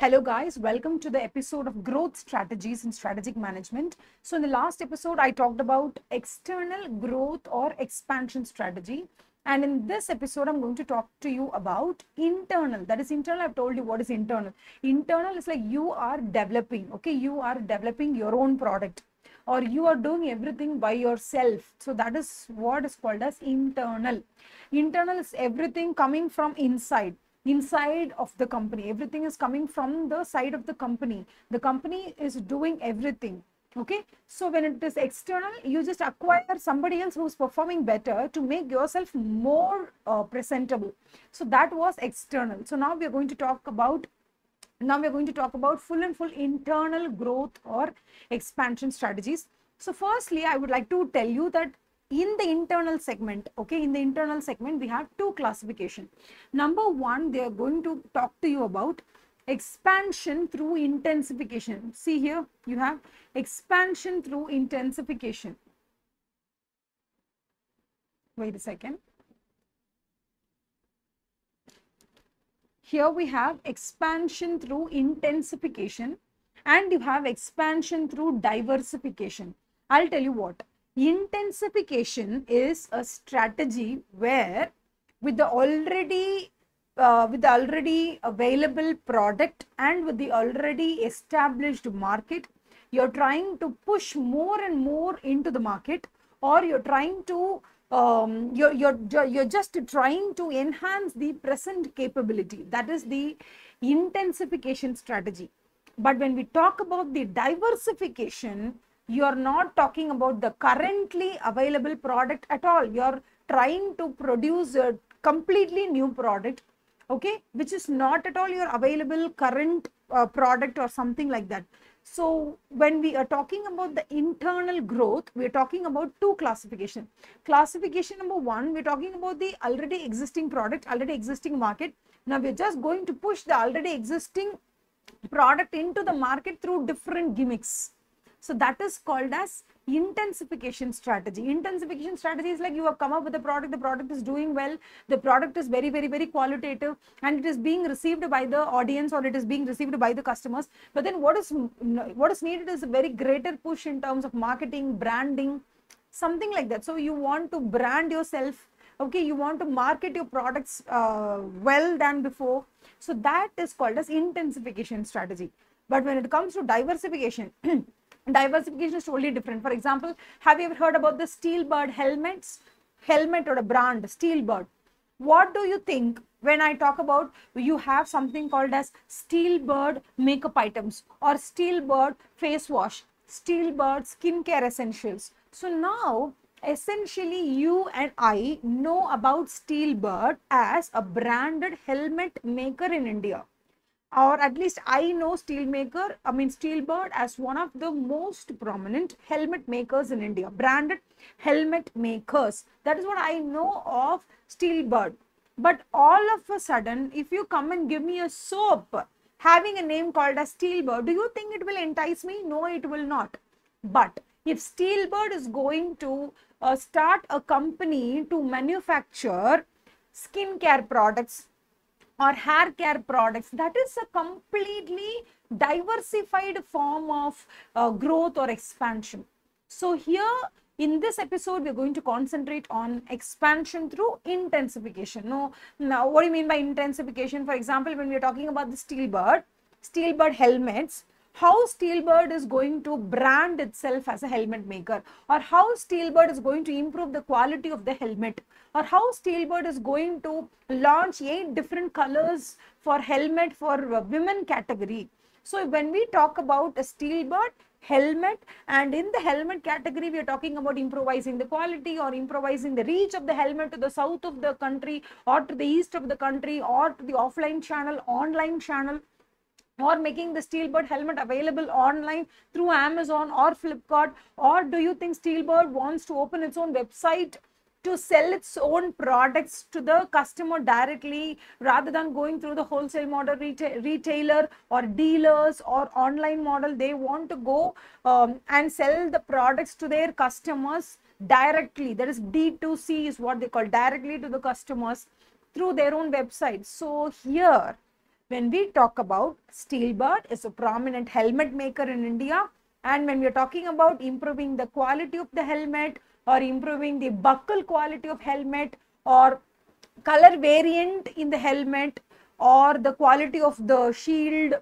Hello, guys. Welcome to the episode of Growth Strategies and Strategic Management. So, in the last episode, I talked about external growth or expansion strategy. And in this episode, I'm going to talk to you about internal. That is internal. I've told you what is internal. Internal is like you are developing, okay? You are developing your own product or you are doing everything by yourself. So, that is what is called as internal. Internal is everything coming from inside inside of the company. Everything is coming from the side of the company. The company is doing everything okay? So when it is external you just acquire somebody else who's performing better to make yourself more uh, presentable. So that was external. So now we are going to talk about now we're going to talk about full and full internal growth or expansion strategies. So firstly i would like to tell you that in the internal segment okay in the internal segment we have two classification. Number one they are going to talk to you about expansion through intensification. See here you have expansion through intensification. Wait a second. Here we have expansion through intensification and you have expansion through diversification. I'll tell you what intensification is a strategy where with the already uh, with the already available product and with the already established market you're trying to push more and more into the market or you're trying to um, you're, you're you're just trying to enhance the present capability. That is the intensification strategy. But when we talk about the diversification you are not talking about the currently available product at all. You're trying to produce a completely new product okay which is not at all your available current uh, product or something like that. So when we are talking about the internal growth we're talking about two classification. Classification number one we're talking about the already existing product already existing market. Now we're just going to push the already existing product into the market through different gimmicks so that is called as intensification strategy. Intensification strategy is like you have come up with a product, the product is doing well, the product is very, very, very qualitative and it is being received by the audience or it is being received by the customers. But then what is what is needed is a very greater push in terms of marketing, branding, something like that. So you want to brand yourself okay you want to market your products uh, well than before so that is called as intensification strategy but when it comes to diversification diversification is totally different. For example, have you ever heard about the Steelbird helmets? Helmet or a brand, Steelbird. What do you think when I talk about you have something called as Steelbird makeup items or Steelbird face wash, Steelbird skincare essentials. So now essentially you and I know about Steelbird as a branded helmet maker in India or at least I know Steelmaker, I mean Steelbird as one of the most prominent helmet makers in India, branded helmet makers. That is what I know of Steelbird. But all of a sudden, if you come and give me a soap having a name called as Steelbird, do you think it will entice me? No, it will not. But if Steelbird is going to uh, start a company to manufacture skincare products, or hair care products. That is a completely diversified form of uh, growth or expansion. So here in this episode we're going to concentrate on expansion through intensification. No now what do you mean by intensification? For example when we're talking about the steelbird steelbird helmets how Steelbird is going to brand itself as a helmet maker or how Steelbird is going to improve the quality of the helmet or how Steelbird is going to launch eight different colors for helmet for uh, women category. So when we talk about a Steelbird helmet and in the helmet category we are talking about improvising the quality or improvising the reach of the helmet to the south of the country or to the east of the country or to the offline channel online channel or making the Steelbird helmet available online through Amazon or Flipkart? Or do you think Steelbird wants to open its own website to sell its own products to the customer directly rather than going through the wholesale model reta retailer or dealers or online model? They want to go um, and sell the products to their customers directly. That is D2C is what they call directly to the customers through their own website. So here when we talk about Steelbird is a prominent helmet maker in India. And when we are talking about improving the quality of the helmet or improving the buckle quality of helmet or color variant in the helmet or the quality of the shield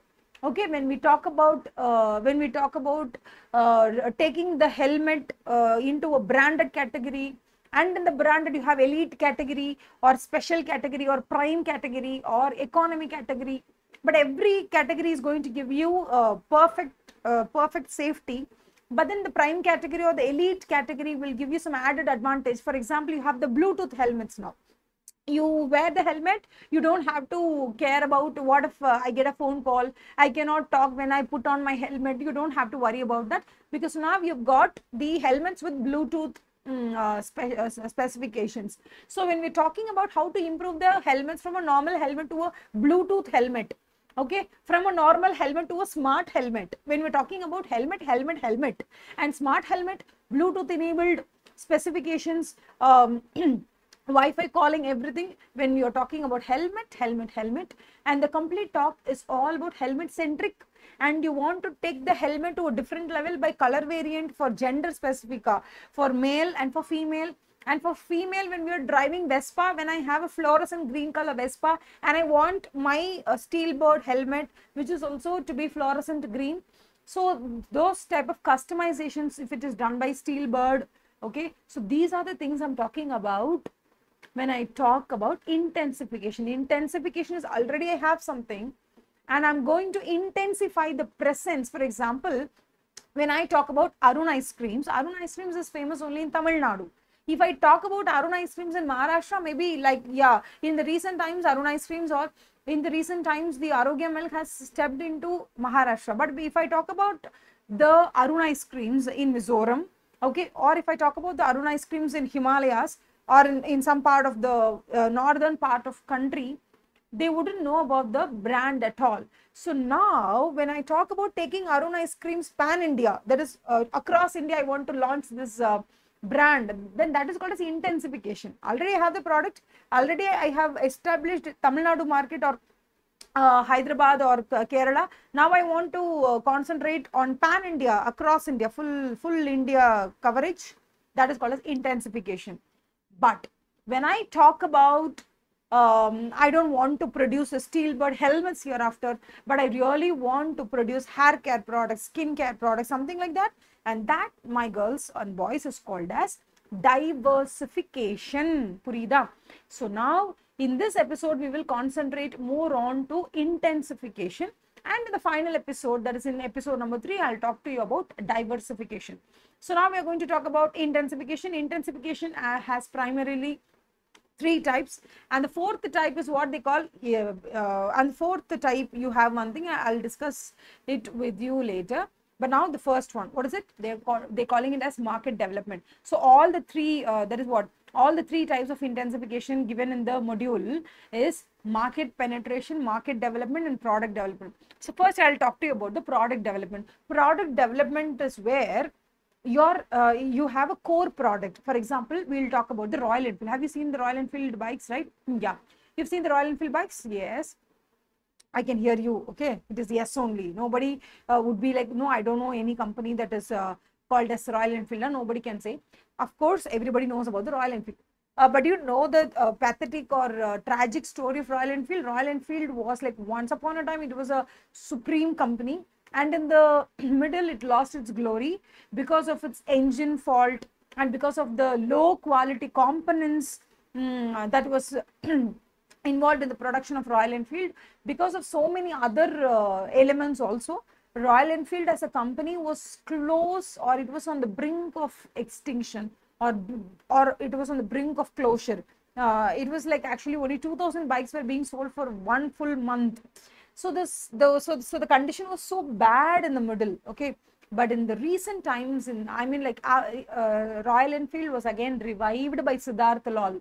okay when we talk about uh, when we talk about uh, taking the helmet uh, into a branded category and in the branded you have elite category or special category or prime category or economy category. But every category is going to give you perfect uh, perfect safety. But then the prime category or the elite category will give you some added advantage. For example you have the bluetooth helmets now. You wear the helmet you don't have to care about what if uh, i get a phone call. I cannot talk when i put on my helmet. You don't have to worry about that because now you've got the helmets with bluetooth mm, uh, uh, specifications. So when we're talking about how to improve the helmets from a normal helmet to a bluetooth helmet okay from a normal helmet to a smart helmet. When we're talking about helmet helmet helmet and smart helmet bluetooth enabled specifications um, Wi-Fi calling everything. When we are talking about helmet, helmet, helmet and the complete talk is all about helmet centric and you want to take the helmet to a different level by color variant for gender specific uh, for male and for female. And for female when we are driving Vespa when I have a fluorescent green color Vespa and I want my uh, Steelbird helmet which is also to be fluorescent green. So those type of customizations if it is done by Steelbird okay? So these are the things I'm talking about when I talk about intensification. Intensification is already I have something and I'm going to intensify the presence. For example, when I talk about Arun ice creams, Arun ice creams is famous only in Tamil Nadu. If I talk about Arun ice creams in Maharashtra, maybe like, yeah, in the recent times, Arun ice creams or in the recent times, the Arokya milk has stepped into Maharashtra. But if I talk about the Arun ice creams in Mizoram, okay, or if I talk about the Arun ice creams in Himalayas, or in, in some part of the uh, northern part of country they wouldn't know about the brand at all. So now when i talk about taking arun ice creams pan india that is uh, across india i want to launch this uh, brand then that is called as intensification. Already i have the product. Already i have established tamil nadu market or uh, hyderabad or kerala. Now i want to uh, concentrate on pan india across india full full india coverage. That is called as intensification. But when I talk about um, I don't want to produce a Steelbird helmets hereafter, but I really want to produce hair care products, skin care products, something like that. And that, my girls and boys, is called as diversification. Purida. So now, in this episode, we will concentrate more on to intensification. And in the final episode, that is in episode number three, I'll talk to you about diversification. So now we are going to talk about intensification. Intensification uh, has primarily three types. And the fourth type is what they call uh, and fourth type you have one thing i'll discuss it with you later. But now the first one what is it? They're call, they're calling it as market development. So all the three uh, that is what all the three types of intensification given in the module is market penetration market development and product development. So first i'll talk to you about the product development. Product development is where your uh, you have a core product. For example we'll talk about the royal enfield. Have you seen the royal enfield bikes right? Yeah. You've seen the royal enfield bikes? Yes. I can hear you. Okay. It is yes only. Nobody uh, would be like no i don't know any company that is uh, called as royal enfield. And nobody can say. Of course everybody knows about the royal enfield. Uh, but you know the uh, pathetic or uh, tragic story of Royal Enfield. Royal Enfield was like once upon a time it was a supreme company and in the middle it lost its glory because of its engine fault and because of the low quality components um, that was involved in the production of Royal Enfield. Because of so many other uh, elements also Royal Enfield as a company was close or it was on the brink of extinction or or it was on the brink of closure. Uh, it was like actually only 2000 bikes were being sold for one full month so this the so so the condition was so bad in the middle okay? But in the recent times in i mean like uh, uh, royal enfield was again revived by siddharth lal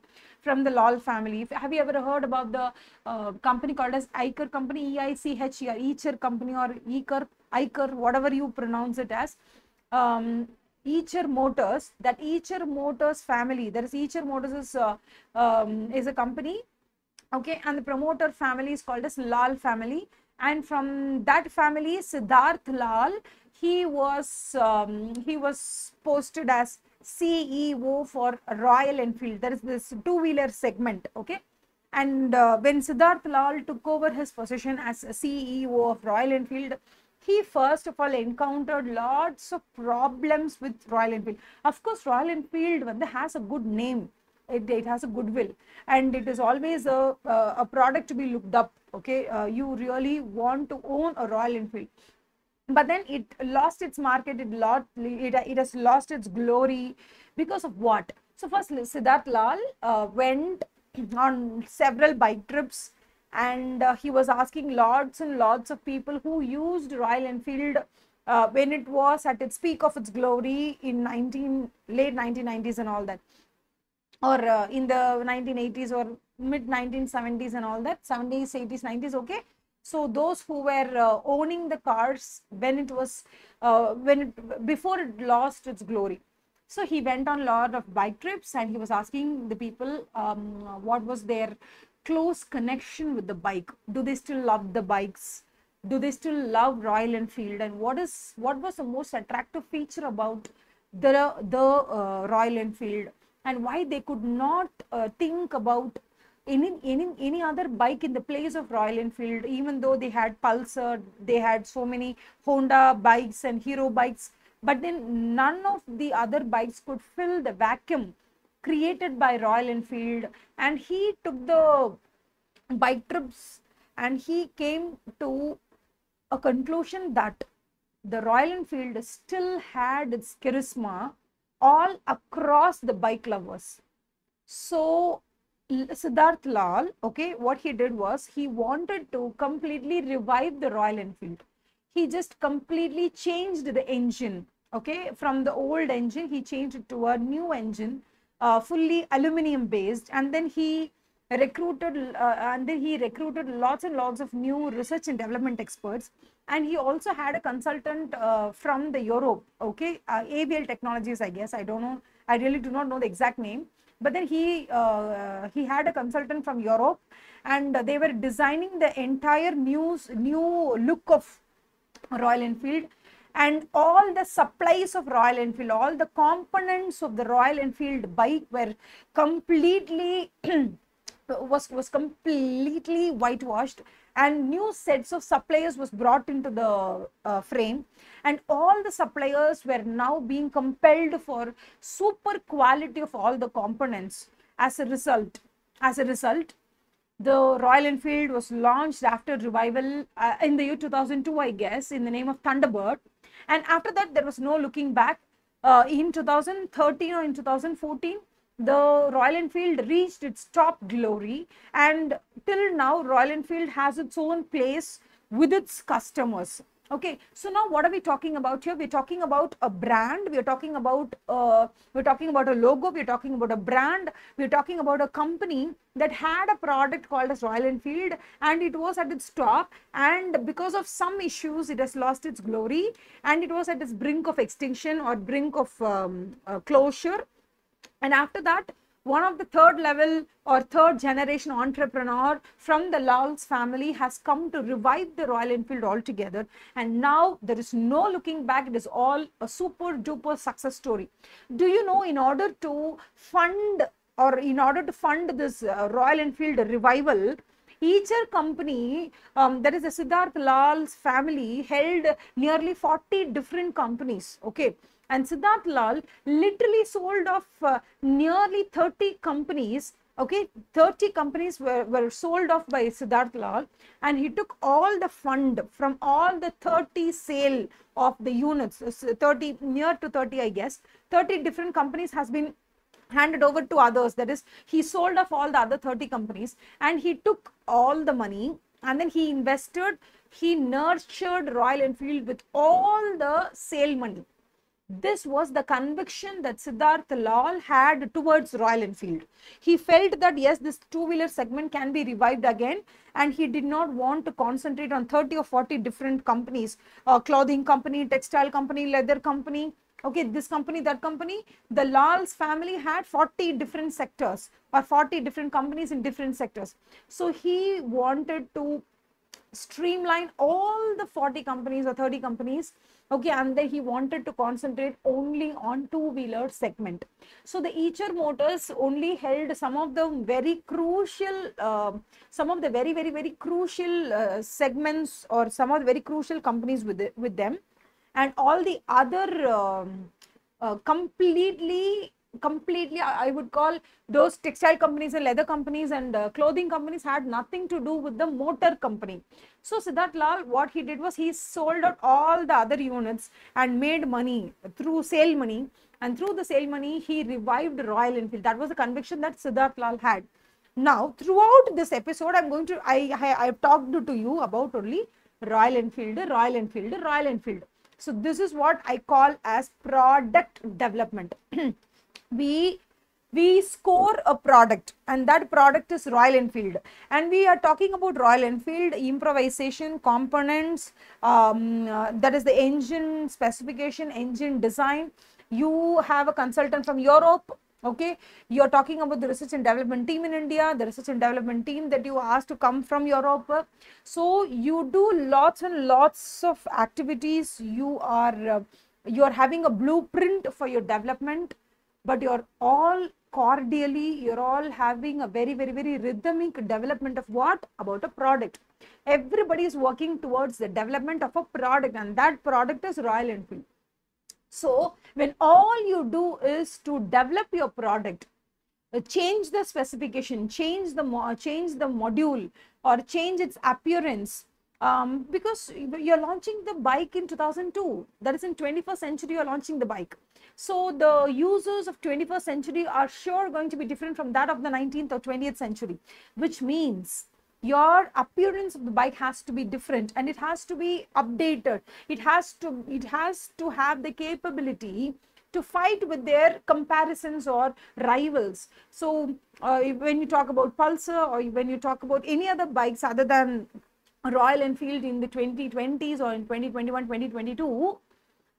from the lal family. Have you ever heard about the uh, company called as eicher company e-i-c-h-e-r eicher company or eicher eicher whatever you pronounce it as? Um, Eicher Motors, that Eicher Motors family, that is Eicher Motors is, uh, um, is a company Okay, and the promoter family is called as Lal family. And from that family, Siddharth Lal, he was um, he was posted as CEO for Royal Enfield. There is this two-wheeler segment. Okay, and uh, when Siddharth Lal took over his position as CEO of Royal Enfield, he first of all encountered lots of problems with Royal Enfield. Of course, Royal Enfield has a good name, it, it has a goodwill, and it is always a, a, product to be looked up. Okay, uh, you really want to own a Royal Enfield. But then it lost its market it lost it, it has lost its glory because of what? So first siddharth lal uh, went on several bike trips and uh, he was asking lots and lots of people who used royal enfield uh, when it was at its peak of its glory in 19 late 1990s and all that or uh, in the 1980s or mid 1970s and all that 70s 80s 90s okay? So those who were uh, owning the cars when it was uh, when it before it lost its glory. So he went on a lot of bike trips and he was asking the people um, what was their close connection with the bike. Do they still love the bikes? Do they still love royal enfield? And what is what was the most attractive feature about the the uh, royal enfield and why they could not uh, think about any any any other bike in the place of Royal Enfield, even though they had Pulsar, they had so many Honda bikes and Hero bikes, but then none of the other bikes could fill the vacuum created by Royal Enfield. And he took the bike trips and he came to a conclusion that the Royal Enfield still had its charisma all across the bike lovers. So Siddharth Lal, okay, what he did was he wanted to completely revive the Royal Enfield. He just completely changed the engine, okay, from the old engine, he changed it to a new engine, uh, fully aluminum based, and then he recruited uh, and then he recruited lots and lots of new research and development experts. And he also had a consultant uh, from the europe okay? Uh, avl technologies i guess. I don't know. I really do not know the exact name. But then he uh, he had a consultant from Europe, and they were designing the entire new new look of Royal Enfield. And all the supplies of Royal Enfield, all the components of the Royal Enfield bike were completely was was completely whitewashed and new sets of suppliers was brought into the uh, frame. And all the suppliers were now being compelled for super quality of all the components. As a result as a result the royal enfield was launched after revival uh, in the year 2002 i guess in the name of thunderbird. And after that there was no looking back uh, in 2013 or in 2014 the Royal Enfield reached its top glory and till now Royal Enfield has its own place with its customers. Okay so now what are we talking about here? We're talking about a brand we're talking about uh, we're talking about a logo we're talking about a brand we're talking about a company that had a product called as royal enfield and it was at its top and because of some issues it has lost its glory and it was at its brink of extinction or brink of um, uh, closure and after that one of the third level or third generation entrepreneur from the Lal's family has come to revive the Royal Enfield altogether. And now there is no looking back. It is all a super duper success story. Do you know in order to fund or in order to fund this uh, Royal Enfield revival, each company, um, that is the Siddharth Lal's family held nearly 40 different companies. Okay and Siddharth Lal literally sold off uh, nearly 30 companies okay? 30 companies were, were sold off by Siddharth Lal. And he took all the fund from all the 30 sale of the units 30 near to 30 I guess. 30 different companies has been handed over to others. That is he sold off all the other 30 companies and he took all the money. And then he invested he nurtured Royal Enfield with all the sale money this was the conviction that Siddharth Lal had towards Royal Enfield. He felt that yes, this two-wheeler segment can be revived again and he did not want to concentrate on 30 or 40 different companies, uh, clothing company, textile company, leather company, okay this company that company the lal's family had 40 different sectors or 40 different companies in different sectors so he wanted to streamline all the 40 companies or 30 companies okay and then he wanted to concentrate only on two wheeler segment. So the Eicher motors only held some of the very crucial uh, some of the very very very crucial uh, segments or some of the very crucial companies with it, with them. And all the other um, uh, completely completely i would call those textile companies and leather companies and uh, clothing companies had nothing to do with the motor company. So siddharth lal what he did was he sold out all the other units and made money through sale money. And through the sale money he revived royal enfield. That was the conviction that siddharth lal had. Now throughout this episode i'm going to i i have talked to you about only royal enfield royal enfield royal enfield. So this is what i call as product development we we score a product and that product is royal enfield. And we are talking about royal enfield improvisation components um, uh, that is the engine specification engine design. You have a consultant from europe okay? You're talking about the research and development team in india the research and development team that you asked to come from europe. So you do lots and lots of activities. You are uh, you are having a blueprint for your development but you're all cordially you're all having a very very very rhythmic development of what? About a product. Everybody is working towards the development of a product and that product is royal enfield. So when all you do is to develop your product uh, change the specification change the change the module or change its appearance um, because you're launching the bike in 2002 that is in 21st century you're launching the bike so the users of 21st century are sure going to be different from that of the 19th or 20th century which means your appearance of the bike has to be different and it has to be updated. It has to it has to have the capability to fight with their comparisons or rivals. So uh, when you talk about pulsar or when you talk about any other bikes other than Royal Enfield in the 2020s or in 2021, 2022,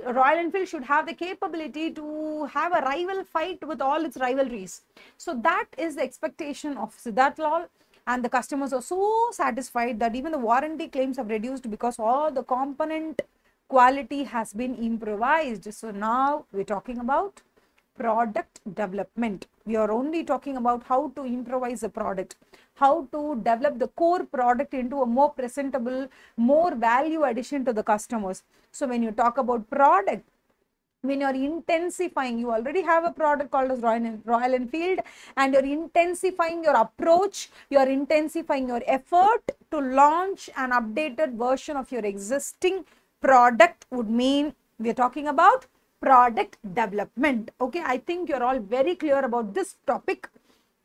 Royal Enfield should have the capability to have a rival fight with all its rivalries. So that is the expectation of Siddharth Lal and the customers are so satisfied that even the warranty claims have reduced because all the component quality has been improvised. So now we're talking about product development. We are only talking about how to improvise a product, how to develop the core product into a more presentable, more value addition to the customers. So when you talk about product, when you're intensifying, you already have a product called as Royal, Royal Enfield and you're intensifying your approach, you're intensifying your effort to launch an updated version of your existing product would mean we're talking about product development. Okay, I think you're all very clear about this topic.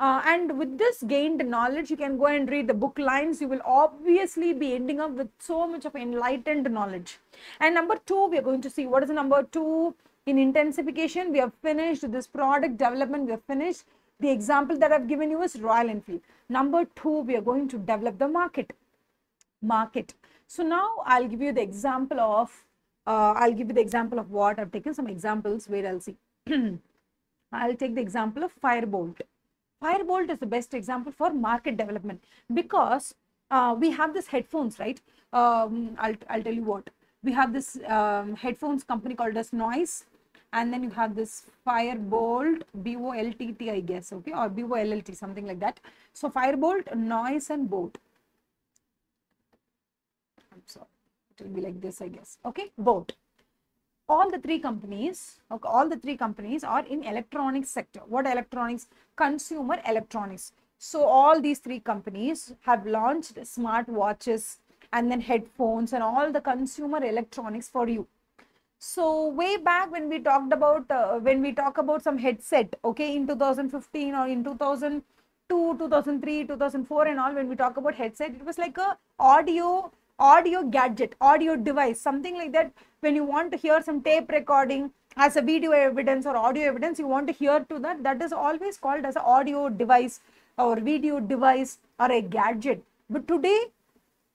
Uh, and with this gained knowledge, you can go and read the book lines. You will obviously be ending up with so much of enlightened knowledge. And number two, we are going to see what is the number two in intensification. We have finished this product development. We have finished. The example that I've given you is Royal Enfield. Number two, we are going to develop the market. Market. So now I'll give you the example of uh, I'll give you the example of what I've taken some examples where I'll see. I'll take the example of Firebolt. Firebolt is the best example for market development because uh, we have this headphones, right? Um, I'll, I'll tell you what. We have this um, headphones company called as Noise and then you have this Firebolt, B-O-L-T-T I guess, okay, or B-O-L-L-T, something like that. So Firebolt, Noise and Boat. I'm sorry it will be like this, I guess. Okay, boat. All the three companies, okay, all the three companies are in electronics sector. What electronics? Consumer electronics. So all these three companies have launched smart watches and then headphones and all the consumer electronics for you. So way back when we talked about uh, when we talk about some headset, okay, in 2015 or in 2002, 2003, 2004 and all, when we talk about headset, it was like a audio audio gadget, audio device, something like that. When you want to hear some tape recording as a video evidence or audio evidence, you want to hear to that, that is always called as an audio device or video device or a gadget. But today,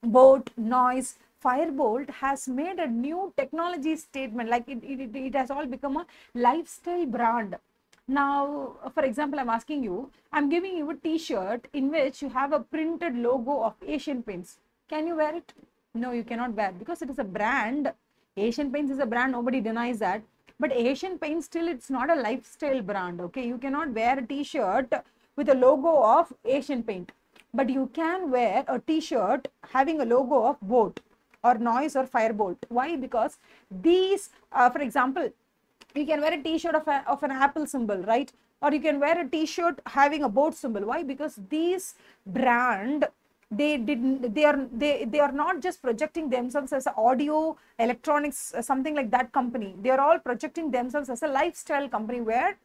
boat, noise, Firebolt has made a new technology statement, like it, it, it has all become a lifestyle brand. Now, for example, I'm asking you, I'm giving you a t-shirt in which you have a printed logo of Asian Paints. Can you wear it? No, you cannot wear because it is a brand. Asian Paints is a brand, nobody denies that. But Asian Paints still, it's not a lifestyle brand, okay? You cannot wear a t-shirt with a logo of Asian Paint. But you can wear a t-shirt having a logo of boat or noise or firebolt. Why? Because these, uh, for example, you can wear a t-shirt of, a, of an apple symbol right or you can wear a t-shirt having a boat symbol why because these brand they didn't they are they they are not just projecting themselves as audio electronics uh, something like that company. They are all projecting themselves as a lifestyle company where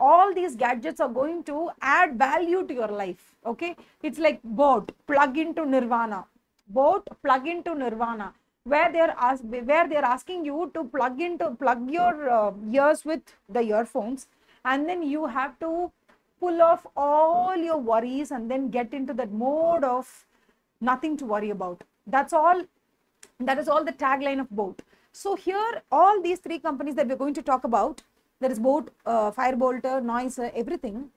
all these gadgets are going to add value to your life okay? It's like boat plug into nirvana. Boat plug into nirvana where they are ask, where they are asking you to plug into plug your uh, ears with the earphones. And then you have to pull off all your worries and then get into that mode of nothing to worry about that's all that is all the tagline of boat so here all these three companies that we're going to talk about there is boat uh, firebolter noise everything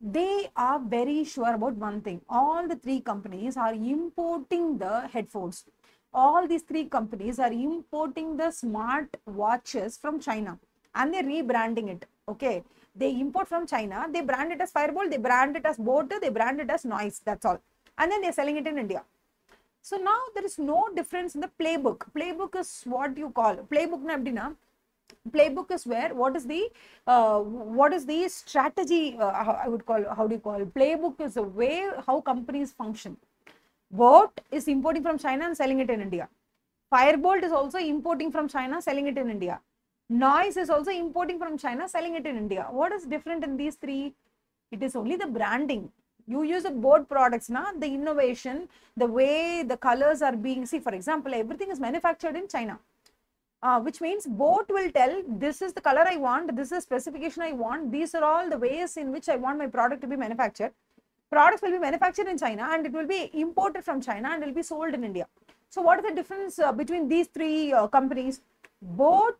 they are very sure about one thing all the three companies are importing the headphones all these three companies are importing the smart watches from China and they're rebranding it. Okay. They import from China, they brand it as Firebolt, they brand it as Boat, they brand it as Noise. That's all. And then they're selling it in India. So now there is no difference in the playbook. Playbook is what you call playbook na. Playbook is where what is the uh, what is the strategy? Uh, I would call how do you call playbook is the way how companies function Boat is importing from China and selling it in India. Firebolt is also importing from China, selling it in India. Noise is also importing from China, selling it in India. What is different in these three? It is only the branding. You use boat products, now the innovation, the way the colors are being, see, for example, everything is manufactured in China. Uh, which means boat will tell this is the color I want, this is specification I want, these are all the ways in which I want my product to be manufactured products will be manufactured in China and it will be imported from China and it will be sold in India. So what is the difference uh, between these three uh, companies? Both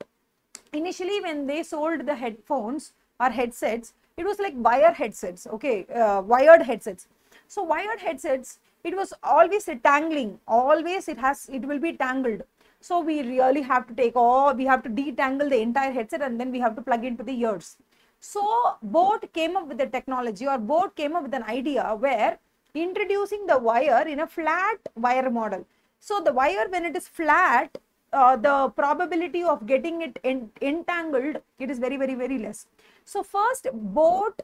initially when they sold the headphones or headsets, it was like wire headsets, okay, uh, wired headsets. So wired headsets, it was always a tangling, always it has, it will be tangled. So we really have to take all, we have to detangle the entire headset and then we have to plug into the ears. So Boat came up with the technology or Boat came up with an idea where introducing the wire in a flat wire model. So the wire when it is flat, uh, the probability of getting it entangled, it is very, very, very less. So first Boat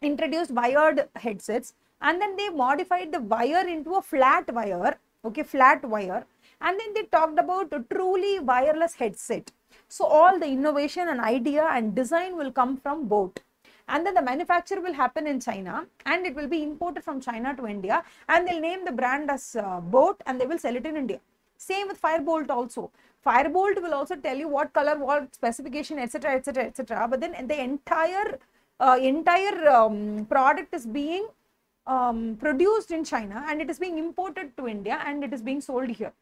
introduced wired headsets and then they modified the wire into a flat wire, okay, flat wire. And then they talked about a truly wireless headset. So all the innovation and idea and design will come from boat. And then the manufacture will happen in China and it will be imported from China to India and they'll name the brand as uh, boat and they will sell it in India. Same with Firebolt also. Firebolt will also tell you what color, what specification, etc., etc., etc. But then the entire uh, entire um, product is being um, produced in China and it is being imported to India and it is being sold here.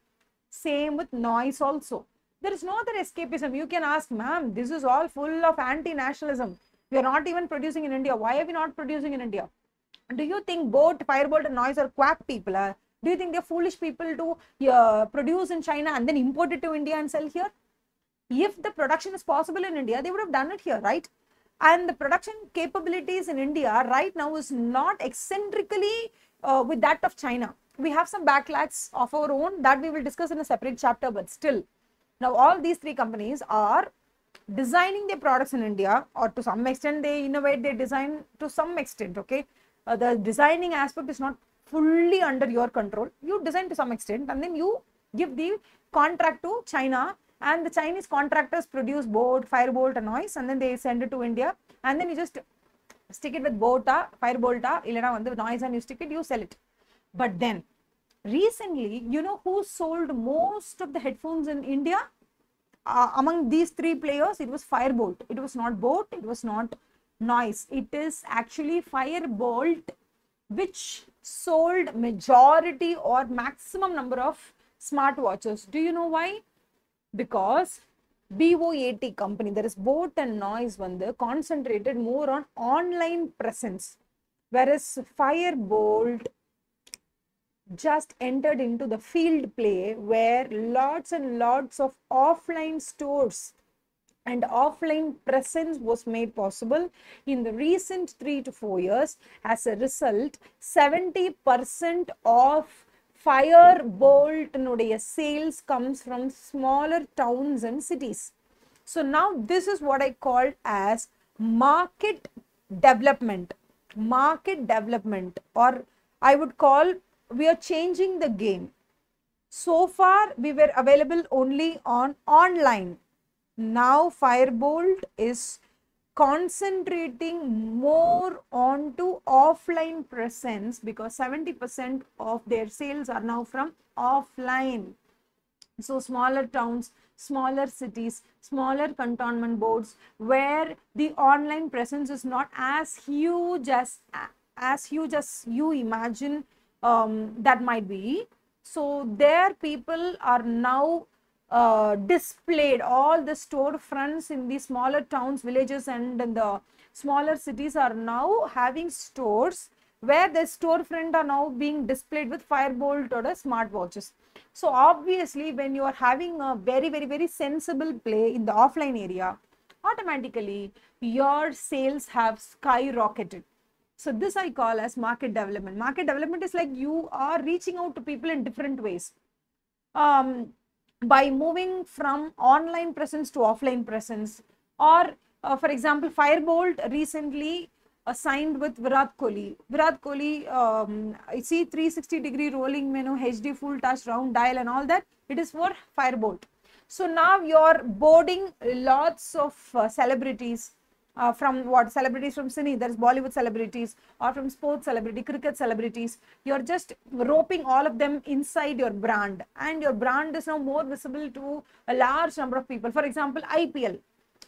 Same with noise also. There is no other escapism. You can ask, ma'am, this is all full of anti-nationalism. We are not even producing in India. Why are we not producing in India? Do you think boat, firebolt and noise are quack people? Uh, do you think they're foolish people to uh, produce in China and then import it to India and sell here? If the production is possible in India, they would have done it here, right? And the production capabilities in India right now is not eccentrically uh, with that of China. We have some backlogs of our own that we will discuss in a separate chapter, but still now, all these three companies are designing their products in India or to some extent they innovate their design to some extent, okay. Uh, the designing aspect is not fully under your control. You design to some extent and then you give the contract to China and the Chinese contractors produce boat, firebolt and noise and then they send it to India and then you just stick it with bota, firebolta, illana the noise and you stick it, you sell it. But then recently, you know who sold most of the headphones in India? Uh, among these three players, it was Firebolt. It was not Boat, it was not Noise. It is actually Firebolt which sold majority or maximum number of smartwatches. Do you know why? Because BOAT company, there is Boat and Noise one, they concentrated more on online presence. Whereas Firebolt just entered into the field play where lots and lots of offline stores and offline presence was made possible in the recent three to four years. As a result, 70% of Firebolt nuடைய sales comes from smaller towns and cities. So now this is what I call as market development. Market development or I would call we are changing the game. So far we were available only on online. Now Firebolt is concentrating more onto offline presence because 70% of their sales are now from offline. So smaller towns, smaller cities, smaller cantonment boards where the online presence is not as huge as as huge as you imagine um, that might be. So their people are now uh, displayed all the storefronts in the smaller towns, villages, and in the smaller cities are now having stores where the storefront are now being displayed with Firebolt or the smartwatches. So obviously, when you are having a very, very, very sensible play in the offline area, automatically your sales have skyrocketed. So this I call as market development. Market development is like you are reaching out to people in different ways. Um, by moving from online presence to offline presence. Or uh, for example firebolt recently signed with virat kohli. Virat kohli um, i see 360 degree rolling menu hd full touch round dial and all that. It is for firebolt. So now you're boarding lots of uh, celebrities uh, from what celebrities from cine there's bollywood celebrities or from sports celebrity cricket celebrities. You're just roping all of them inside your brand. And your brand is now more visible to a large number of people. For example ipl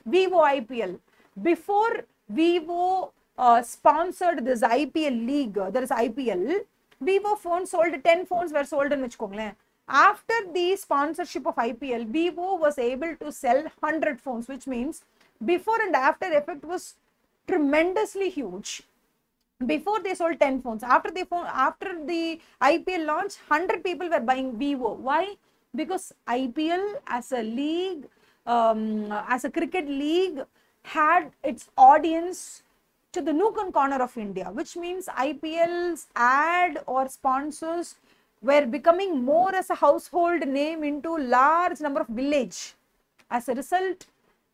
vivo ipl before vivo uh, sponsored this ipl league there is ipl vivo phones sold 10 phones were sold in vechkongle after the sponsorship of ipl vivo was able to sell 100 phones which means before and after effect was tremendously huge. Before they sold 10 phones. After they phone after the ipl launch 100 people were buying vivo. Why? Because ipl as a league um, as a cricket league had its audience to the nook and corner of india which means ipl's ad or sponsors were becoming more as a household name into large number of village. As a result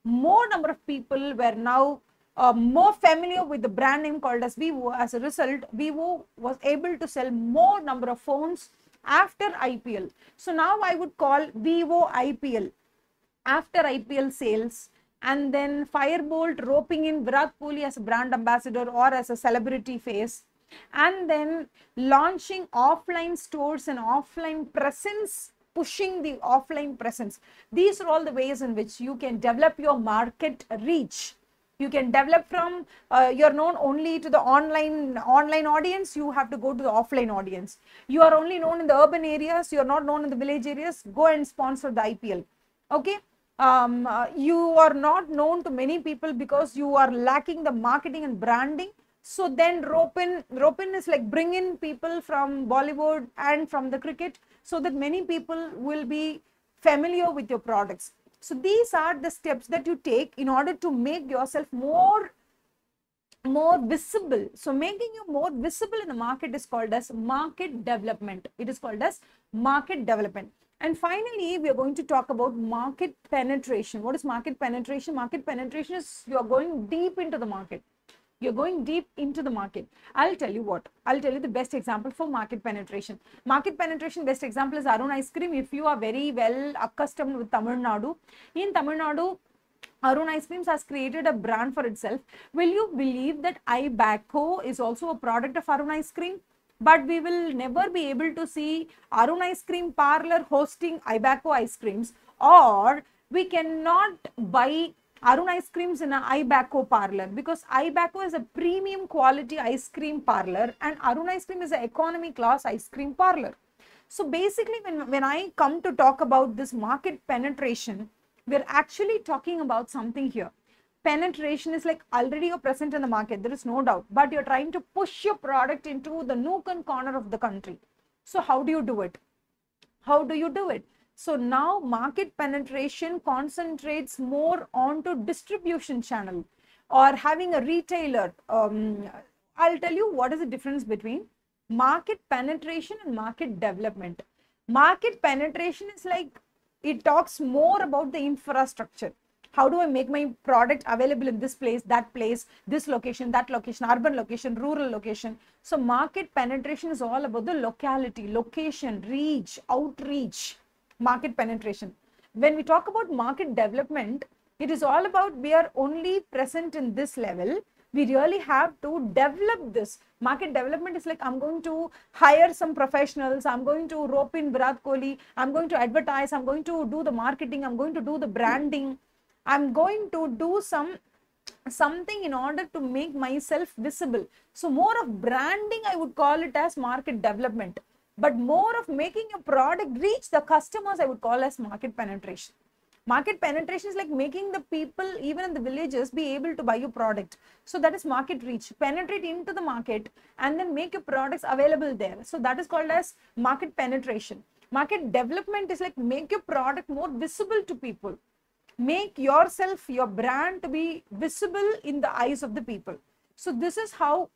more number of people were now uh, more familiar with the brand name called as Vivo. As a result, Vivo was able to sell more number of phones after IPL. So now I would call Vivo IPL after IPL sales and then Firebolt roping in Virat Kohli as a brand ambassador or as a celebrity face and then launching offline stores and offline presence pushing the offline presence. These are all the ways in which you can develop your market reach. You can develop from uh, you're known only to the online online audience. You have to go to the offline audience. You are only known in the urban areas. You are not known in the village areas. Go and sponsor the IPL. Okay. Um, uh, you are not known to many people because you are lacking the marketing and branding so then ropin ropin is like bring in people from bollywood and from the cricket so that many people will be familiar with your products. So these are the steps that you take in order to make yourself more more visible. So making you more visible in the market is called as market development. It is called as market development. And finally, we are going to talk about market penetration. What is market penetration? Market penetration is you are going deep into the market you're going deep into the market. I'll tell you what. I'll tell you the best example for market penetration. Market penetration best example is arun ice cream. If you are very well accustomed with tamil nadu in tamil nadu Arun Ice Creams has created a brand for itself. Will you believe that Ibaco is also a product of Arun Ice Cream? But we will never be able to see Arun Ice Cream Parlor hosting Ibaco ice creams. Or we cannot buy Arun Ice Creams in an Ibaco parlor because Ibaco is a premium quality ice cream parlor and Arun Ice Cream is an economy class ice cream parlor. So basically, when, when I come to talk about this market penetration, we're actually talking about something here. Penetration is like already you're present in the market, there is no doubt, but you're trying to push your product into the nook and corner of the country. So how do you do it? How do you do it? So now market penetration concentrates more onto distribution channel or having a retailer. Um, I'll tell you what is the difference between market penetration and market development. Market penetration is like it talks more about the infrastructure. How do I make my product available in this place, that place, this location, that location, urban location, rural location? So, market penetration is all about the locality, location, reach, outreach, market penetration. When we talk about market development, it is all about we are only present in this level. We really have to develop this. Market development is like i'm going to hire some professionals i'm going to rope in virat kohli i'm going to advertise i'm going to do the marketing i'm going to do the branding. I'm going to do some something in order to make myself visible. So more of branding i would call it as market development but more of making your product reach the customers i would call as market penetration Market penetration is like making the people, even in the villages, be able to buy your product. So that is market reach. Penetrate into the market and then make your products available there. So that is called as market penetration. Market development is like make your product more visible to people. Make yourself, your brand to be visible in the eyes of the people. So this is how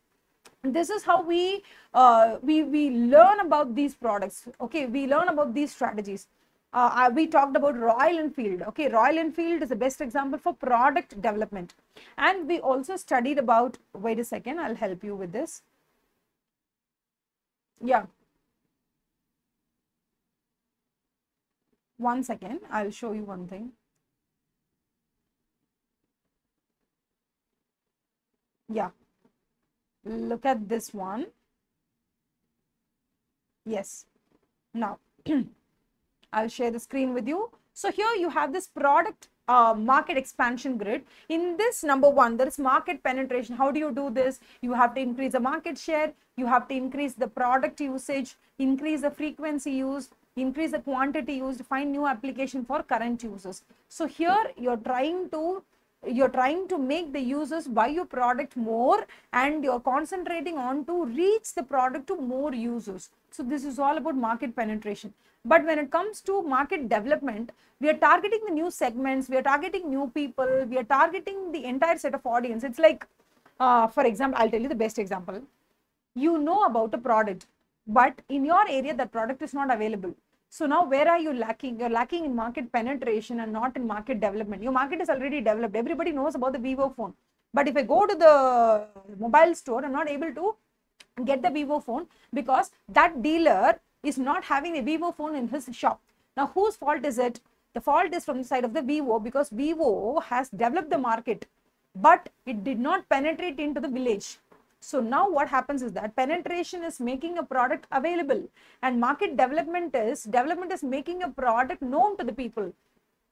this is how we uh, we we learn about these products okay we learn about these strategies uh, we talked about Royal Enfield. Okay, Royal Enfield is the best example for product development. And we also studied about, wait a second, I'll help you with this. Yeah. One second, I'll show you one thing. Yeah. Look at this one. Yes. Now. I'll share the screen with you. So here you have this product uh, market expansion grid. In this number one, there is market penetration. How do you do this? You have to increase the market share. You have to increase the product usage, increase the frequency used, increase the quantity used, find new application for current users. So here you're trying to you're trying to make the users buy your product more and you're concentrating on to reach the product to more users. So this is all about market penetration. But when it comes to market development, we are targeting the new segments, we are targeting new people, we are targeting the entire set of audience. It's like, uh, for example, I'll tell you the best example. You know about a product, but in your area, that product is not available. So now where are you lacking? You're lacking in market penetration and not in market development. Your market is already developed. Everybody knows about the Vivo phone. But if I go to the mobile store, I'm not able to get the Vivo phone because that dealer is not having a Vivo phone in his shop. Now, whose fault is it? The fault is from the side of the Vivo because Vivo has developed the market, but it did not penetrate into the village. So now what happens is that penetration is making a product available and market development is development is making a product known to the people.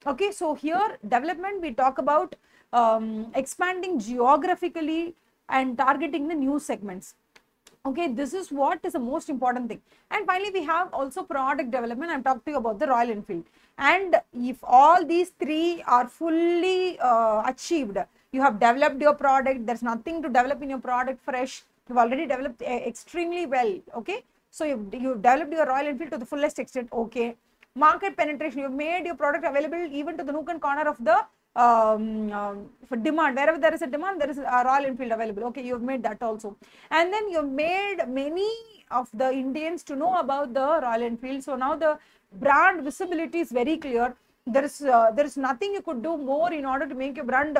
Okay, so here development we talk about um, expanding geographically and targeting the new segments. Okay this is what is the most important thing. And finally we have also product development. I'm talking about the royal enfield. And if all these three are fully uh, achieved you have developed your product there's nothing to develop in your product fresh. You've already developed uh, extremely well okay? So you've, you've developed your royal enfield to the fullest extent okay? Market penetration you've made your product available even to the nook and corner of the um, uh, for demand. Wherever there is a demand there is a royal enfield available okay? You've made that also. And then you've made many of the indians to know about the royal enfield. So now the brand visibility is very clear. There is uh, there is nothing you could do more in order to make your brand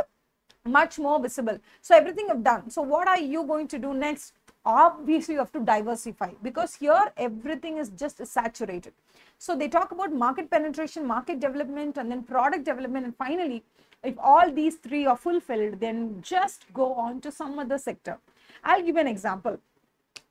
much more visible. So everything you've done. So what are you going to do next? Obviously you have to diversify because here everything is just saturated. So they talk about market penetration market development and then product development. And finally if all these three are fulfilled, then just go on to some other sector. I'll give an example.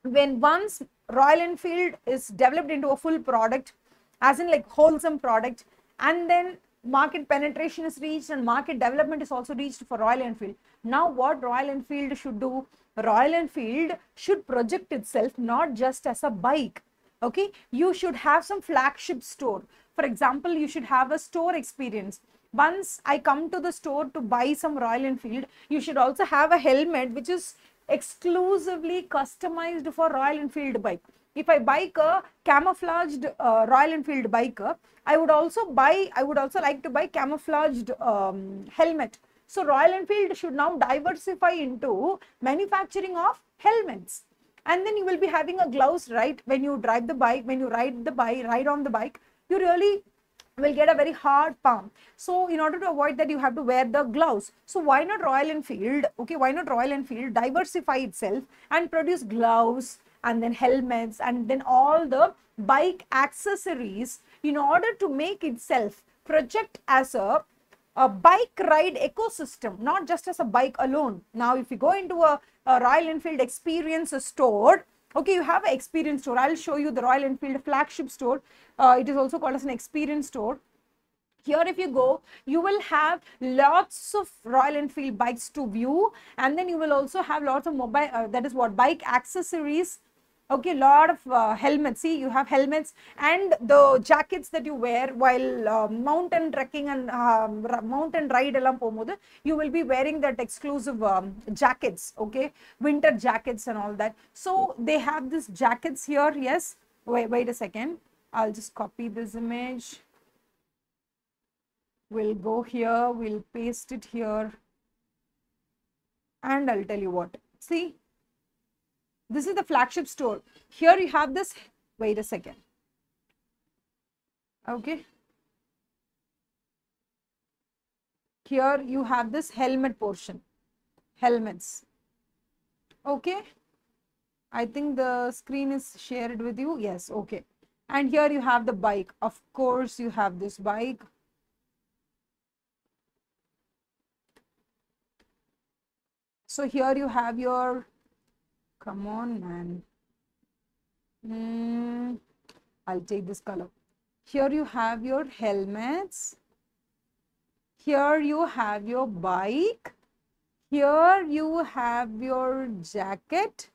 When once Royal Enfield is developed into a full product, as in like wholesome product, and then market penetration is reached and market development is also reached for Royal Enfield. Now what Royal Enfield should do? Royal Enfield should project itself not just as a bike, Okay, you should have some flagship store. For example, you should have a store experience. Once I come to the store to buy some Royal Enfield, you should also have a helmet which is exclusively customized for Royal Enfield bike. If I buy a camouflaged uh, Royal Enfield bike, I would also buy, I would also like to buy camouflaged um, helmet. So Royal Enfield should now diversify into manufacturing of helmets. And then you will be having a gloves, right? When you drive the bike, when you ride the bike, ride on the bike, you really will get a very hard palm. So in order to avoid that, you have to wear the gloves. So why not Royal Enfield? Okay, why not Royal Enfield diversify itself and produce gloves and then helmets and then all the bike accessories in order to make itself project as a a bike ride ecosystem, not just as a bike alone. Now, if you go into a, a Royal Enfield experience store, okay, you have an experience store. I'll show you the Royal Enfield flagship store. Uh, it is also called as an experience store. Here, if you go, you will have lots of Royal Enfield bikes to view, and then you will also have lots of mobile, uh, that is what, bike accessories okay lot of uh, helmets. See you have helmets and the jackets that you wear while uh, mountain trekking and uh, mountain ride elam pogumbodhu you will be wearing that exclusive um, jackets okay? Winter jackets and all that. So they have this jackets here yes? Wait wait a second. I'll just copy this image. We'll go here. We'll paste it here. And i'll tell you what. See this is the flagship store. Here you have this, wait a second. Okay. Here you have this helmet portion, helmets. Okay. I think the screen is shared with you. Yes, okay. And here you have the bike. Of course, you have this bike. So here you have your Come on, man. Mm, I'll take this color. Here you have your helmets. Here you have your bike. Here you have your jacket.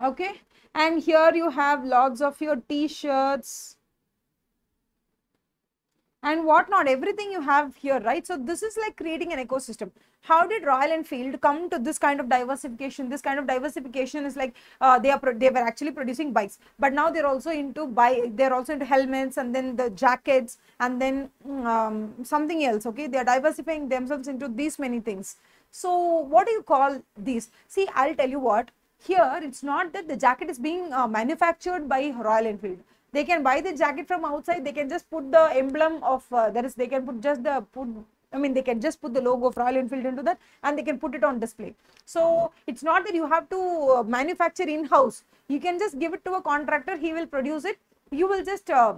Okay. And here you have lots of your t-shirts, and whatnot, everything you have here, right? So this is like creating an ecosystem. How did Royal Enfield come to this kind of diversification? This kind of diversification is like uh, they are they were actually producing bikes, but now they're also into bike. They're also into helmets and then the jackets and then um, something else. Okay, they are diversifying themselves into these many things. So what do you call these? See, I'll tell you what. Here, it's not that the jacket is being uh, manufactured by Royal Enfield they can buy the jacket from outside they can just put the emblem of uh, that is they can put just the put I mean, they can just put the logo of Royal Enfield into that and they can put it on display. So it's not that you have to uh, manufacture in-house. You can just give it to a contractor. He will produce it. You will just uh,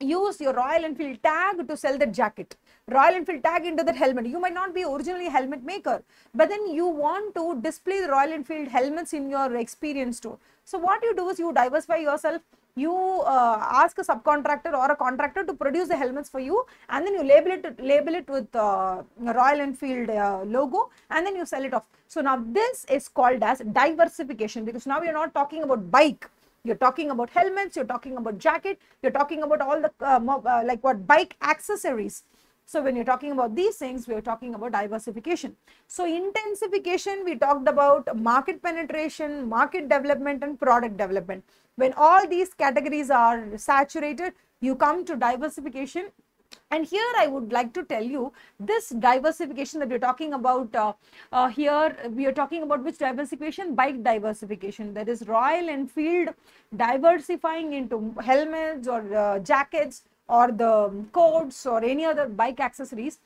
use your Royal Enfield tag to sell the jacket. Royal Enfield tag into that helmet. You might not be originally a helmet maker, but then you want to display the Royal Enfield helmets in your experience store. So what you do is you diversify yourself you uh, ask a subcontractor or a contractor to produce the helmets for you and then you label it label it with uh, Royal Enfield uh, logo and then you sell it off. So now this is called as diversification because now you're not talking about bike you're talking about helmets you're talking about jacket you're talking about all the uh, uh, like what bike accessories so when you're talking about these things, we're talking about diversification. So intensification, we talked about market penetration, market development and product development. When all these categories are saturated, you come to diversification and here I would like to tell you this diversification that we're talking about uh, uh, here, we are talking about which diversification? Bike diversification. That is Royal Enfield diversifying into helmets or uh, jackets or the coats or any other bike accessories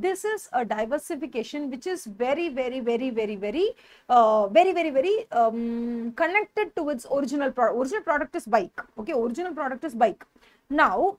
this is a diversification which is very very very very very uh, very very very um, connected to its original product original product is bike. Okay original product is bike. Now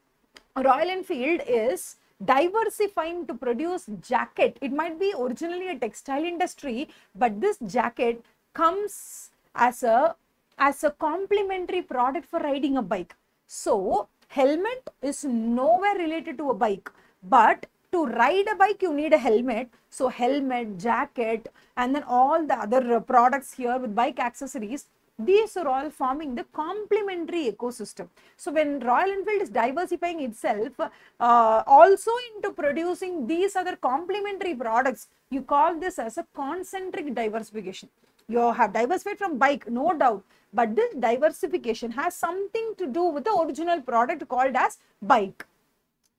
royal enfield is diversifying to produce jacket. It might be originally a textile industry but this jacket comes as a as a complementary product for riding a bike. So helmet is nowhere related to a bike but to ride a bike you need a helmet so helmet jacket and then all the other products here with bike accessories these are all forming the complementary ecosystem. So when Royal Enfield is diversifying itself uh, also into producing these other complementary products, you call this as a concentric diversification. You have diversified from bike, no doubt, but this diversification has something to do with the original product called as bike.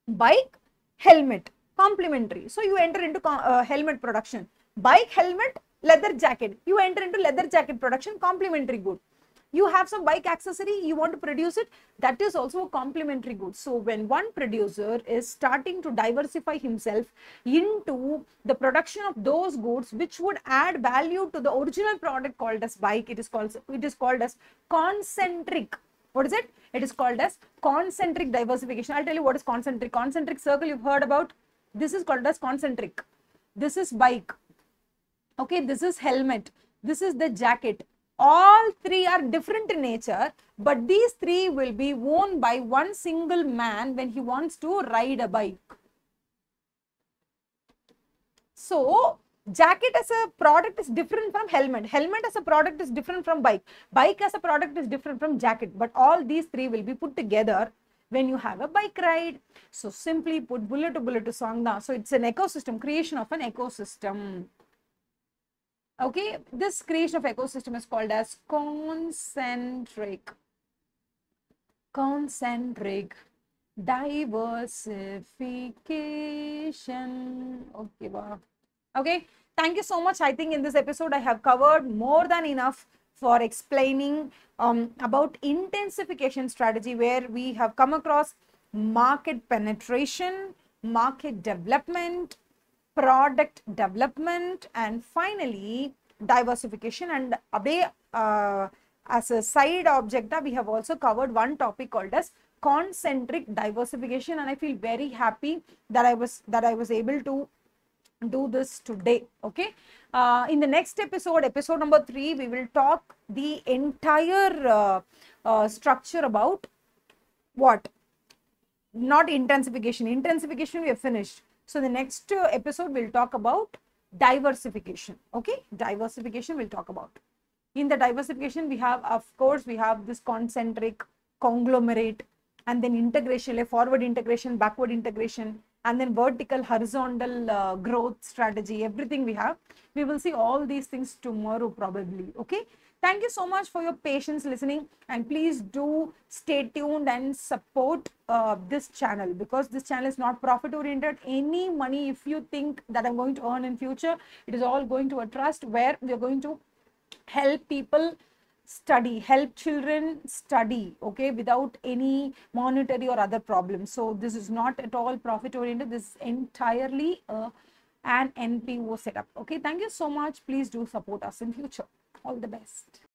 Bike, helmet, complementary. So you enter into uh, helmet production. Bike, helmet, leather jacket. You enter into leather jacket production, complementary good. You have some bike accessory, you want to produce it, that is also a complementary good. So when one producer is starting to diversify himself into the production of those goods which would add value to the original product called as bike, it is called it is called as concentric. What is it? It is called as concentric diversification. I'll tell you what is concentric. Concentric circle you've heard about. This is called as concentric. This is bike. Okay this is helmet. This is the jacket. All three are different in nature but these three will be worn by one single man when he wants to ride a bike. So jacket as a product is different from helmet. Helmet as a product is different from bike. Bike as a product is different from jacket but all these three will be put together when you have a bike ride so simply put bullet to bullet to sangda so it's an ecosystem creation of an ecosystem Okay, this creation of ecosystem is called as concentric. Concentric diversification. Okay, wow. Okay, thank you so much. I think in this episode I have covered more than enough for explaining um, about intensification strategy where we have come across market penetration, market development, product development and finally diversification. And uh, as a side object we have also covered one topic called as concentric diversification. And I feel very happy that I was that I was able to do this today okay uh, in the next episode episode number three we will talk the entire uh, uh, structure about what? Not intensification. Intensification we have finished. So the next uh, episode will talk about diversification. Okay, diversification we'll talk about. In the diversification, we have, of course, we have this concentric conglomerate and then integration, like forward integration, backward integration, and then vertical, horizontal uh, growth strategy, everything we have. We will see all these things tomorrow probably. Okay. Thank you so much for your patience listening and please do stay tuned and support uh, this channel because this channel is not profit oriented. Any money if you think that I'm going to earn in future, it is all going to a trust where we are going to help people study help children study okay without any monetary or other problems so this is not at all profit oriented this is entirely uh, an npo setup okay. Thank you so much. Please do support us in future. All the best